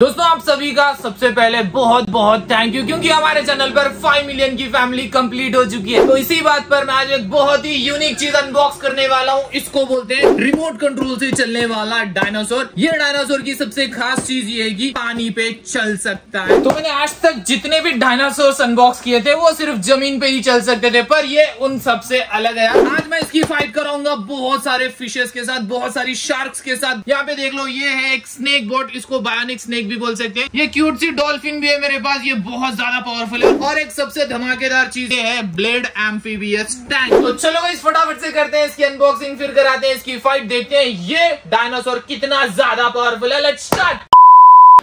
दोस्तों, आप सभी का सबसे पहले बहुत बहुत थैंक यू क्योंकि हमारे चैनल पर 5 मिलियन की फैमिली कंप्लीट हो चुकी है। तो इसी बात पर मैं आज एक बहुत ही यूनिक चीज़ अनबॉक्स करने वाला हूँ। इसको बोलते हैं रिमोट कंट्रोल से चलने वाला डायनासोर ये डायनासोर की सबसे खास चीज़ ये है कि पानी पे चल सकता है। तो मैंने आज तक जितने भी डायनासोर अनबॉक्स किए थे, वो सिर्फ़ ज़मीन पे ही चल सकते थे, पर ये उन सबसे अलग है। आज मैं इसकी फाइट कराऊँगा बहुत सारे फिशेस के साथ, बहुत सारी शार्क्स के साथ। यहाँ पे देख लो, ये है एक स्नेक बोट इसको बायोनिक स्नेक भी बोल सकते हैं। ये क्यूट सी डॉल्फिन भी है मेरे पास, ये बहुत ज़्यादा पावरफुल है। और एक सबसे धमाकेदार चीज़ है ब्लेड एम्फीबियस टैंक तो चलो इस फटाफट से करते हैं इसकी अनबॉक्सिंग फिर कराते हैं इसकी फाइट देखते हैं ये डायनासोर कितना ज़्यादा पावरफुल है। लेट्स स्टार्ट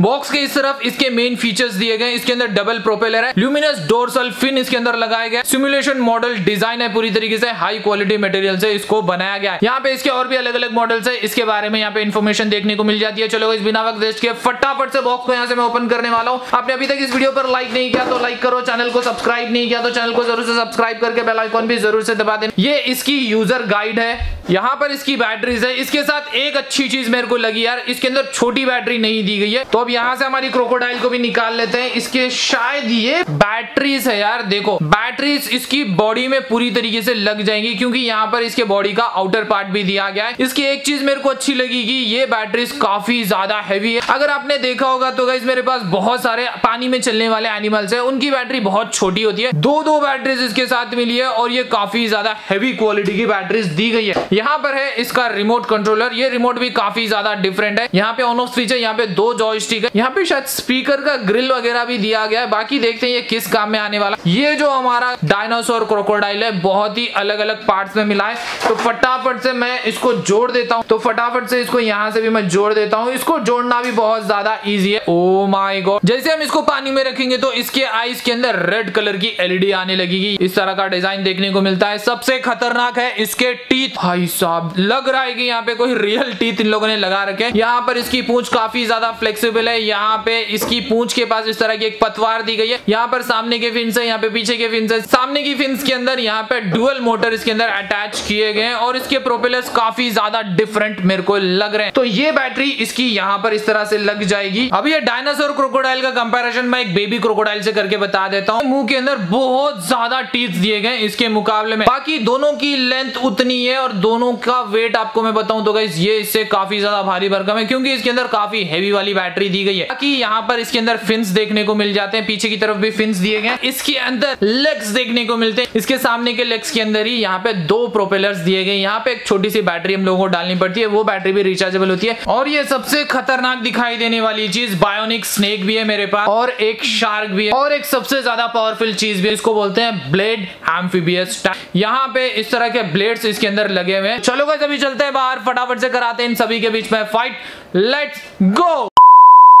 बॉक्स के इस तरफ़ इसके मेन फीचर्स दिए गए इसके अंदर डबल प्रोपेलर है। ल्यूमिनस डोर्सल फिन इसके अंदर लगाए गए सिमुलेशन मॉडल डिज़ाइन है पूरी तरीके से। हाई क्वालिटी मटेरियल से इसको बनाया गया है। यहाँ पे इसके और भी अलग अलग मॉडल्स है। इसके बारे में यहाँ पे इन्फॉर्मेशन देखने को मिल जाती है। चलो इस बिना वक्त देश के फटाफट से बॉक्स को यहाँ से मैं ओपन करने वाला हूँ। आपने अभी तक इस वीडियो पर लाइक नहीं किया तो लाइक करो। चैनल को सब्सक्राइब नहीं किया तो चैनल को ज़रूर से सब्सक्राइब करके बेलाइकॉन भी ज़रूर से दबा देना। ये इसकी यूज़र गाइड है। यहाँ पर इसकी बैटरीज है। इसके साथ एक अच्छी चीज़ मेरे को लगी यार, इसके अंदर छोटी बैटरी नहीं दी गई है। तो अब यहाँ से हमारी क्रोकोडाइल को भी निकाल लेते हैं। इसके शायद ये बैटरीज है यार, देखो। बैटरीज इसकी बॉडी में पूरी तरीके से लग जाएँगी, क्योंकि यहाँ पर इसके बॉडी का आउटर पार्ट भी दिया गया है। इसकी एक चीज़ मेरे को अच्छी लगी कि ये बैटरीज काफ़ी ज़्यादा हैवी है। अगर आपने देखा होगा तो गाइज़ मेरे पास बहुत सारे पानी में चलने वाले एनिमल्स है। उनकी बैटरी बहुत छोटी होती है। दो दो बैटरीज इसके साथ मिली है और ये काफ़ी ज़्यादा हैवी क्वालिटी की बैटरीज दी गई है। यहाँ पर है इसका रिमोट कंट्रोलर ये रिमोट भी काफ़ी ज़्यादा डिफरेंट है। यहाँ पे ऑन ऑफ़ स्विच है, यहाँ पे दो जॉयस्टिक है। यहाँ पे शायद स्पीकर का ग्रिल वगैरह भी दिया गया है। बाकी देखते हैं ये किस काम में आने वाला। ये जो हमारा डायनासोर क्रोकोडाइल है, बहुत ही अलग अलग पार्ट में मिला है। तो फटाफट से मैं इसको जोड़ देता हूँ। तो फटाफट से इसको यहाँ से भी मैं जोड़ देता हूँ। इसको जोड़ना भी बहुत ज़्यादा ईजी है। ओ माई गॉड जैसे हम इसको पानी में रखेंगे तो इसके आईज के अंदर रेड कलर की एलईडी आने लगेगी। इस तरह का डिज़ाइन देखने को मिलता है। सबसे खतरनाक है इसके टीथ भाई साहब लग रहा है कि यहाँ पे कोई रियल टीथ इन लोगों ने लगा रखे हैं। यहाँ पर इसकी पूंछ काफ़ी ज़्यादा फ्लेक्सिबल है। यहाँ पे इसकी पूंछ के पास इस तरह की एक पतवार दी गई है। यहाँ पर सामने के फिन्स है, यहाँ पे पीछे के फिन्स है। सामने की फिन्स के अंदर यहाँ पे डुअल मोटर इसके अंदर अटैच किए गए हैं और इसके प्रोपेलर्स काफ़ी ज़्यादा डिफरेंट मेरे को लग रहे हैं। तो ये बैटरी इसकी यहाँ पर इस तरह से लग जाएगी। अभी ये डायनासोर क्रोकोडाइल का कंपेरिजन मैं एक बेबी क्रोकोडाइल से करके बता देता हूँ। मुँह के अंदर बहुत ज़्यादा टीथ दिए गए इसके मुकाबले में। बाकी दोनों की लेंथ उतनी है और दोनों का वेट आपको मैं बताऊँ तो गाइस ये इससे काफ़ी ज़्यादा भारी भरकम है, क्योंकि इसके अंदर काफ़ी हैवी वाली बैटरी दी गई है। बाकी यहाँ पर इसके अंदर फिन्स देखने को मिल जाते हैं, पीछे की तरफ़ भी फिन्स दिए गए इसके अंदर लेग्स देखने को मिलते हैं। इसके सामने के लेग्स के अंदर ही यहाँ पे दो प्रोपेलर्स दिए गए यहाँ पे एक छोटी सी बैटरी हम लोगों को डालनी पड़ती है, वो बैटरी भी रिचार्जेबल होती है। और ये सबसे खतरनाक दिखाई देने वाली चीज़ बायोनिक स्नेक भी है मेरे पास, और एक शार्क भी है, और एक सबसे ज़्यादा पावरफुल चीज़ भी इसको बोलते हैं ब्लेड एम्फीबियस यहाँ पे इस तरह के ब्लेड्स इसके अंदर लगे हुए हैं चलो गए अभी चलते हैं बाहर, फटाफट से कराते हैं इन सभी के बीच में फाइट लेट्स गो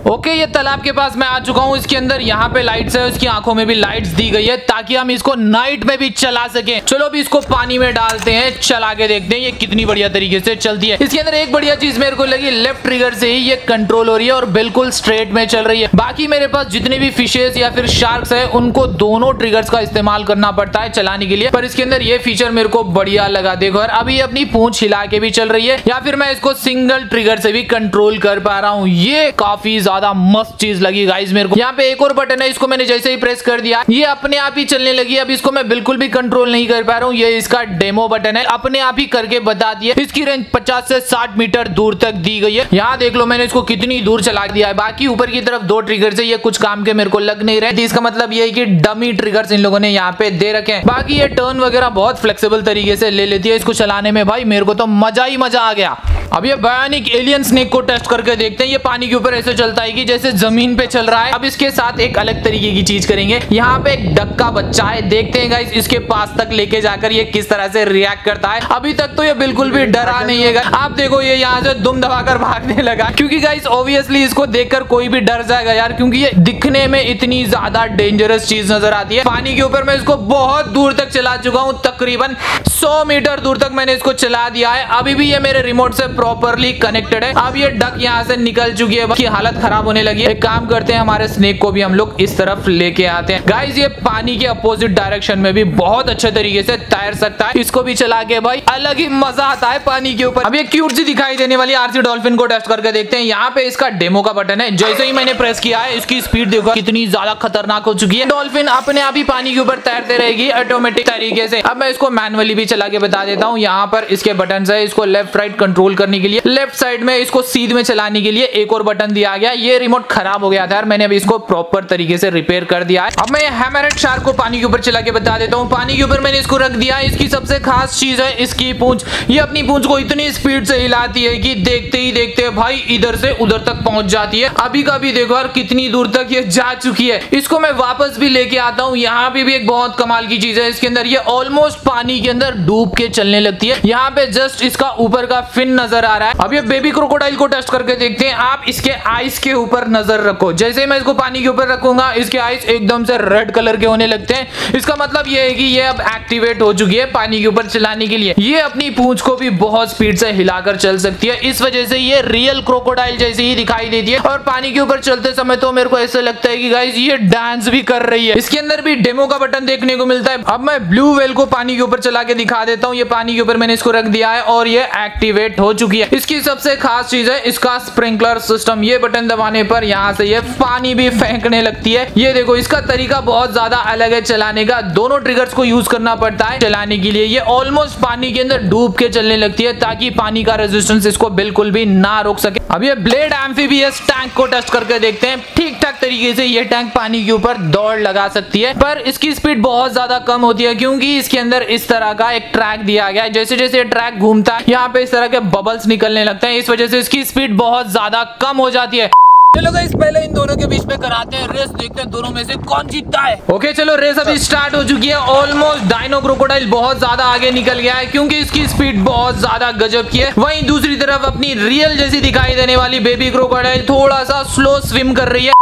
ओके, ये तालाब के पास मैं आ चुका हूँ, इसके अंदर यहाँ पे लाइट्स है इसकी आँखों में भी लाइट्स दी गई है, ताकि हम इसको नाइट में भी चला सके। चलो, अभी इसको पानी में डालते हैं, चला के देखते हैं, ये कितनी बढ़िया तरीके से चलती है। इसके अंदर एक बढ़िया चीज़ मेरे को लगी लेफ़्ट ट्रिगर से ही ये कंट्रोल हो रही है और बिल्कुल स्ट्रेट में चल रही है। बाकी मेरे पास जितने भी फिशेज या फिर शार्क्स है, उनको दोनों ट्रिगर्स का इस्तेमाल करना पड़ता है चलाने के लिए। पर इसके अंदर ये फीचर मेरे को बढ़िया लगा, देखो और अभी अपनी पूछ हिला के भी चल रही है, या फिर मैं इसको सिंगल ट्रिगर से भी कंट्रोल कर पा रहा हूँ। ये काफ़ी ज़्यादा मस्त चीज़ लगी गाइज़ मेरे को। यहाँ पे एक और बटन है, इसको मैंने जैसे ही प्रेस कर दिया, ये अपने आप ही चलने लगी अब इसको मैं बिल्कुल भी कंट्रोल नहीं कर पा रहा हूँ। ये इसका डेमो बटन है। अपने आप ही करके बता दिया। इसकी रेंज 50 से 60 मीटर दूर तक दी गई है। यहाँ देख लो, मैंने इसको कितनी दूर चला दिया है। बाकी ऊपर की तरफ़ दो ट्रिगर से ये कुछ काम के मेरे को लग नहीं रहे। इसका मतलब ये कि डमी ट्रिगर्स इन लोगों ने यहाँ पे दे रखे हैं। बाकी ये टर्न वगैरह बहुत फ्लेक्सिबल तरीके से ले लेती है इसको चलाने में। भाई, मेरे को तो मज़ा ही मज़ा आ गया। अब ये बयानिक एलियन स्नेक को टेस्ट करके देखते हैं। ये पानी के ऊपर ऐसे चलता कि जैसे ज़मीन पे चल रहा है। अब इसके साथ एक अलग तरीके की चीज़ करेंगे। यहाँ पे एक डक का बच्चा है देखते हैं गाइस इसके पास तक लेके जाकर ये किस तरह से रिएक्ट करता है। अभी तक तो ये बिल्कुल भी डरा नहीं है आप देखो ये यहाँ से दुम दबाकर भागने लगा। क्योंकि गाइस ऑब्वियसली इसको देखकर कोई भी डर जाएगा यार क्योंकि ये दिखने में इतनी ज़्यादा डेंजरस चीज़ नज़र आती है। पानी के ऊपर मैं इसको बहुत दूर तक चला चुका हूँ तकरीबन 100 मीटर दूर तक मैंने इसको चला दिया है। अभी भी ये मेरे रिमोट से प्रॉपरली कनेक्टेड है। अब ये डक यहाँ से निकल चुकी है। की हालत खराब खराब होने लगी है। एक काम करते हैं, हमारे स्नेक को भी हम लोग इस तरफ़ लेके आते हैं। गाइज़ ये पानी के अपोजिट डायरेक्शन में भी बहुत अच्छे तरीके से तैर सकता है। इसको भी चला के भाई, अलग ही मज़ा आता है पानी के ऊपर। अब ये क्यूट सी दिखाई देने वाली आरसी डॉल्फिन को टेस्ट करके देखते हैं। यहाँ पे इसका डेमो का बटन है। जैसे ही मैंने प्रेस किया है, इसकी स्पीड देखो, कितनी ज़्यादा खतरनाक हो चुकी है। डॉल्फिन अपने आप ही पानी के ऊपर तैरते रहेगी ऑटोमेटिक तरीके से। अब मैं इसको मैनुअली भी चला के बता देता हूँ। यहाँ पर इसके बटन है, इसको लेफ़्ट राइट कंट्रोल करने के लिए। लेफ़्ट साइड में इसको सीध में चलाने के लिए एक और बटन दिया गया। ये रिमोट खराब हो गया था मैंने अभी इसको प्रॉपर तरीके से रिपेयर कर दिया है। अब मैं हैमरेट शार्क को पानी के ऊपर चला के बता देता हूँ। पानी के ऊपर मैंने इसको रख दिया इसकी सबसे खास चीज़ है इसकी पूंछ। ये अपनी पूंछ को इतनी स्पीड से हिलाती है कि देखते ही देखते भाई इधर से उधर तक पहुँच जाती है। अभी का भी देखो यार, कितनी दूर तक ये जा चुकी है। इसको मैं वापस भी लेके आता हूँ। यहाँ पे भी एक बहुत कमाल की चीज़ है। इसके अंदर ये ऑलमोस्ट पानी के अंदर डूब के चलने लगती है। यहाँ पे जस्ट इसका ऊपर का फिन नज़र आ रहा है। अब ये बेबी क्रोकोडाइल को टेस्ट करके देखते हैं। आप इसके आइस के ऊपर नज़र रखो। जैसे मैं इसको पानी के ऊपर रखूँगा, इसके आइस एकदम से रेड कलर के होने लगते हैं। इसका मतलब ये है कि ये अब एक्टिवेट हो चुकी है पानी के ऊपर चलाने के लिए। ये अपनी पूंछ को भी बहुत स्पीड से हिलाकर चल सकती है। इस वजह से ये रियल क्रोकोडाइल जैसी ही दिखाई देती है। और पानी के ऊपर चलते समय तो मेरे को ऐसा लगता है कि गाइज़ ये डांस भी कर रही है। इसके अंदर भी डेमो का बटन देखने को मिलता है। अब मैं ब्लू वेल को पानी के ऊपर चला के दिखा देता हूँ। ये पानी के ऊपर मैंने इसको रख दिया है और ये एक्टिवेट हो चुकी है। इसकी सबसे खास चीज़ है इसका स्प्रिंकलर सिस्टम ये बटन दबाने पर यहाँ से ये पानी भी फेंकने लगती है। ये देखो, इसका तरीका बहुत ज़्यादा अलग है चलाने का। दोनों ट्रिगर्स को यूज़ करना पड़ता है चलाने के लिए। ये ऑलमोस्ट पानी के अंदर डूब के चलने लगती है ताकि पानी का रेजिस्टेंस इसको बिल्कुल भी ना रोक सके। अब ये ब्लेड एम्फीबियस टैंक को टेस्ट करके देखते हैं। ठीक ठाक तरीके से ये टैंक पानी के ऊपर दौड़ लगा सकती है। पर इसकी स्पीड बहुत ज़्यादा कम होती है क्योंकि इसके अंदर इस तरह का एक ट्रैक दिया गया है। जैसे जैसे ये ट्रैक घूमता है, यहाँ पे इस तरह के बबल्स निकलने लगते हैं। इस वजह से इसकी स्पीड बहुत ज़्यादा कम हो जाती है। चलो गाइस पहले इन दोनों के बीच में कराते हैं रेस देखते हैं दोनों में से कौन जीतता है। ओके चलो रेस अभी स्टार्ट हो चुकी है। ऑलमोस्ट डायनो क्रोकोडाइल बहुत ज़्यादा आगे निकल गया है, क्योंकि इसकी स्पीड बहुत ज़्यादा गजब की है। वहीं दूसरी तरफ़ अपनी रियल जैसी दिखाई देने वाली बेबी क्रोकोडाइल थोड़ा सा स्लो स्विम कर रही है।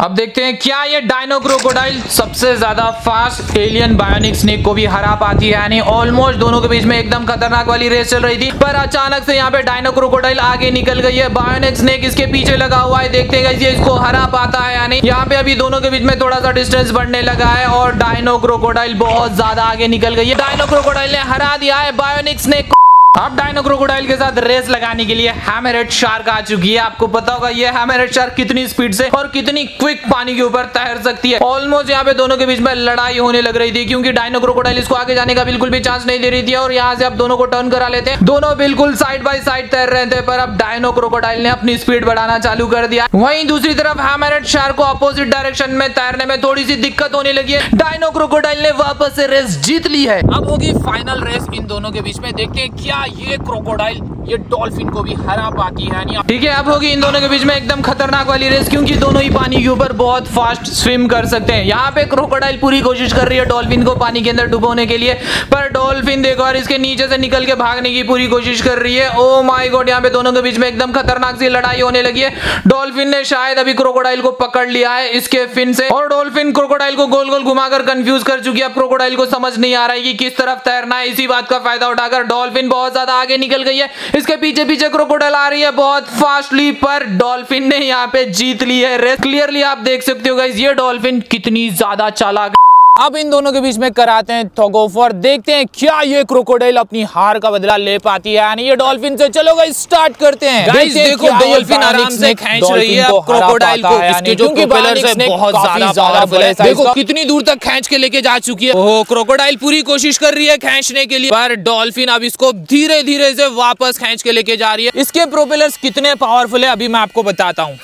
अब देखते हैं क्या ये डायनो क्रोकोडाइल सबसे ज़्यादा फास्ट एलियन बायोनिक स्नेक को भी हरा पाती है, यानी ऑलमोस्ट दोनों के बीच में एकदम खतरनाक वाली रेस चल रही थी, पर अचानक से यहाँ पे डायनो क्रोकोडाइल आगे निकल गई है। बायोनिक स्नेक इसके पीछे लगा हुआ है, देखते हैं ये इसको हरा पाता है, यानी यहाँ पे अभी दोनों के बीच में थोड़ा सा डिस्टेंस बढ़ने लगा है और डायनो क्रोकोडाइल बहुत ज़्यादा आगे निकल गई है। डायनो क्रोकोडाइल ने हरा दिया है बायोनिक स्नेक अब डायनो क्रोकोडाइल के साथ रेस लगाने के लिए हैमरेट शार्क आ चुकी है। आपको पता होगा ये हैमरेट शार्क कितनी स्पीड से और कितनी क्विक पानी के ऊपर तैर सकती है। ऑलमोस्ट यहाँ पे दोनों के बीच में लड़ाई होने लग रही थी क्योंकि डायनो क्रोकोडाइल इसको आगे जाने का बिल्कुल भी चांस नहीं दे रही थी और यहाँ से अब दोनों को टर्न करा लेते हैं। दोनों बिल्कुल साइड बाय साइड तैर रहे थे पर अब डायनो क्रोकोडाइल ने अपनी स्पीड बढ़ाना चालू कर दिया। वहीं दूसरी तरफ़ हैमरेट शार्क को अपोजिट डायरेक्शन में तैरने में थोड़ी सी दिक्कत होने लगी है। डायनो क्रोकोडाइल ने वापस से रेस जीत ली है। अब होगी फाइनल रेस इन दोनों के बीच में। देखते हैं क्या ये क्रोकोडाइल ये डॉल्फिन को भी हरा पाती है ठीक है, अब होगी इन दोनों के बीच में एकदम खतरनाक वाली रेस, क्योंकि दोनों ही पानी के ऊपर बहुत फास्ट स्विम कर सकते हैं। यहाँ पे क्रोकोडाइल पूरी कोशिश कर रही है डॉल्फिन को पानी के अंदर डुबोने के लिए, पर डॉल्फिन देखो, और इसके नीचे से निकल के भागने की पूरी कोशिश कर रही है। ओ माई गॉड यहाँ पे दोनों के बीच में एकदम खतरनाक सी लड़ाई होने लगी है। डॉल्फिन ने शायद अभी क्रोकोडाइल को पकड़ लिया है इसके फिन से, और डॉल्फिन क्रोकोडाइल को गोल गोल घुमाकर कंफ्यूज कर चुकी है। क्रोकोडाइल को समझ नहीं आ रहा है कि किस तरफ़ तैरना है। इसी बात का फ़ायदा उठाकर डॉल्फिन बहुत ज़्यादा आगे निकल गई है। इसके पीछे पीछे क्रोकोडाइल आ रही है, बहुत फास्टली पर डॉल्फिन ने यहाँ पे जीत ली है। रेस क्लियरली आप देख सकते हो गई ये डॉल्फिन कितनी ज़्यादा चालाक अब इन दोनों के बीच में कराते हैं थोगोफर देखते हैं क्या ये क्रोकोडाइल अपनी हार का बदला ले पाती है। यानी ये डॉल्फिन से चलो गाइस स्टार्ट करते हैं। गाइस देखो डॉल्फिन आराम से खींच रही है। क्रोकोडाइल को इसके जो प्रोपेलर्स है बहुत ज़्यादा पावरफुल है। देखो कितनी दूर तक खींच के लेके जा चुकी है। ओह क्रोकोडाइल पूरी कोशिश कर रही है खींचने के लिए। पर डॉल्फिन अब इसको धीरे धीरे से वापस खींच के लेके जा रही है। इसके प्रोपेलर्स कितने पावरफुल है अभी मैं आपको बताता हूँ।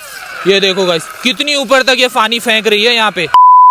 ये देखो गाइस कितनी ऊपर तक ये पानी फेंक रही है यहाँ पे।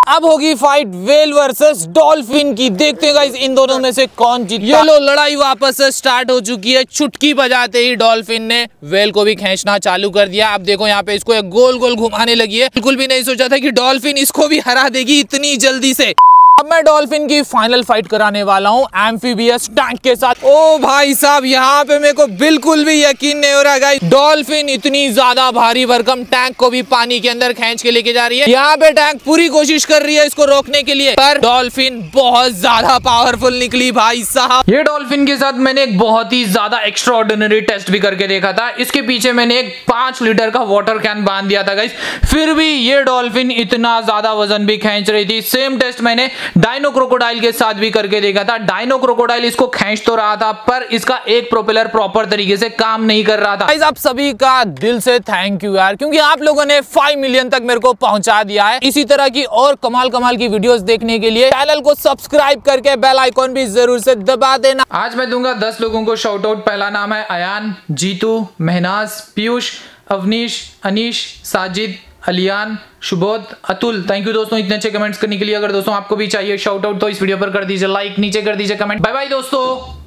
अब होगी फाइट वेल वर्सेस डॉल्फिन की। देखते हैं इन दोनों में से कौन जीत ये लो लड़ाई वापस से स्टार्ट हो चुकी है। चुटकी बजाते ही डॉल्फिन ने वेल को भी खींचना चालू कर दिया। अब देखो यहाँ पे इसको एक गोल गोल घुमाने लगी है। बिल्कुल भी नहीं सोचा था कि डॉल्फिन इसको भी हरा देगी इतनी जल्दी से। अब मैं डॉल्फिन की फाइनल फाइट कराने वाला हूँ एम्फीबियस टैंक के साथ। ओ भाई साहब, यहाँ पे मेरे को बिल्कुल भी यकीन नहीं हो रहा डॉल्फिन इतनी ज़्यादा भारी भरकम टैंक को भी पानी के अंदर खींच के लेके जा रही है। यहाँ पे टैंक पूरी कोशिश कर रही है इसको रोकने के लिए, पर डॉल्फिन बहुत ज़्यादा पावरफुल निकली भाई साहब। ये डॉल्फिन के साथ मैंने एक बहुत ही ज़्यादा एक्स्ट्रा टेस्ट भी करके देखा था। इसके पीछे मैंने एक पाँच लीटर का वाटर कैन बाँध दिया था गाइस फिर भी ये डॉल्फिन इतना ज़्यादा वज़न भी खेच रही थी। सेम टेस्ट मैंने डायनो क्रोकोडाइल के साथ भी करके देखा था। डायनो क्रोकोडाइल इसको खेच तो रहा था पर इसका एक प्रोपेलर प्रॉपर तरीके से काम नहीं कर रहा था। गाइस आप सभी का दिल से थैंक यू यार क्योंकि आप लोगों ने फाइव मिलियन तक मेरे को पहुँचा दिया है। इसी तरह की और कमाल कमाल की वीडियोस देखने के लिए चैनल को सब्सक्राइब करके बेल आइकॉन भी ज़रूर से दबा देना। आज मैं दूँगा दस लोगों को शॉर्ट आउट पहला नाम है अयान जीतू मेहनाज पीयूष अवनीश अनीश साजिद अलियान शुभोध अतुल थैंक यू दोस्तों इतने अच्छे कमेंट्स करने के लिए। अगर दोस्तों आपको भी चाहिए शाउट आउट तो इस वीडियो पर कर दीजिए लाइक नीचे कर दीजिए कमेंट बाय बाय दोस्तों।